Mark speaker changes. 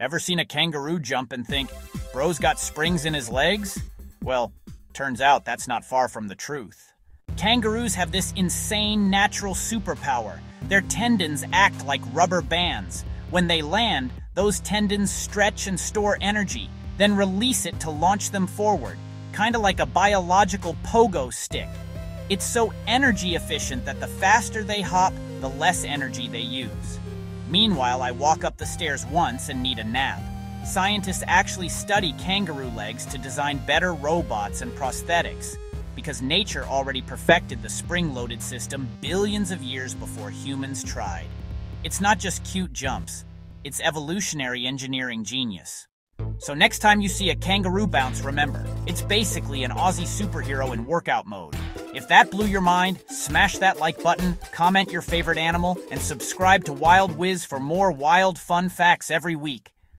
Speaker 1: Ever seen a kangaroo jump and think, bro's got springs in his legs? Well, turns out that's not far from the truth. Kangaroos have this insane natural superpower. Their tendons act like rubber bands. When they land, those tendons stretch and store energy, then release it to launch them forward, kinda like a biological pogo stick. It's so energy efficient that the faster they hop, the less energy they use. Meanwhile, I walk up the stairs once and need a nap. Scientists actually study kangaroo legs to design better robots and prosthetics, because nature already perfected the spring-loaded system billions of years before humans tried. It's not just cute jumps, it's evolutionary engineering genius. So next time you see a kangaroo bounce, remember, it's basically an Aussie superhero in workout mode. If that blew your mind, smash that like button, comment your favorite animal, and subscribe to Wild Whiz for more wild fun facts every week.